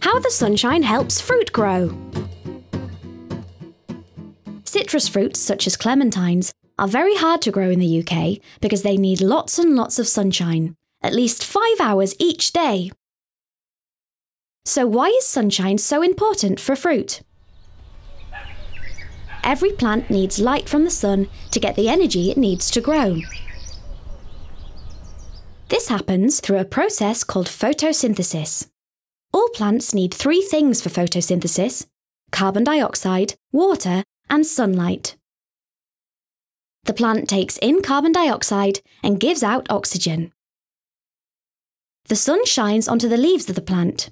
How the sunshine helps fruit grow. Citrus fruits, such as clementines, are very hard to grow in the UK because they need lots and lots of sunshine, at least five hours each day. So, why is sunshine so important for fruit? Every plant needs light from the sun to get the energy it needs to grow. This happens through a process called photosynthesis. All plants need three things for photosynthesis carbon dioxide, water, and sunlight. The plant takes in carbon dioxide and gives out oxygen. The sun shines onto the leaves of the plant.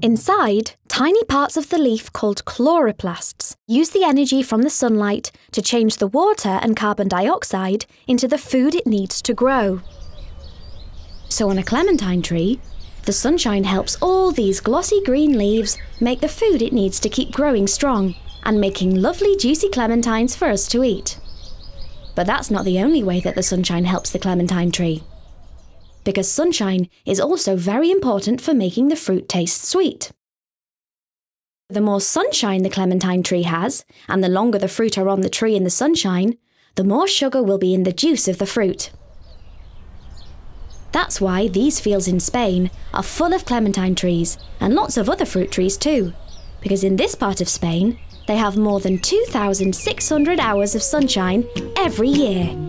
Inside, tiny parts of the leaf called chloroplasts use the energy from the sunlight to change the water and carbon dioxide into the food it needs to grow. So, on a clementine tree, the sunshine helps all these glossy green leaves make the food it needs to keep growing strong and making lovely juicy clementines for us to eat. But that's not the only way that the sunshine helps the clementine tree. Because sunshine is also very important for making the fruit taste sweet. The more sunshine the clementine tree has, and the longer the fruit are on the tree in the sunshine, the more sugar will be in the juice of the fruit. That's why these fields in Spain are full of clementine trees and lots of other fruit trees too, because in this part of Spain, they have more than 2,600 hours of sunshine every year.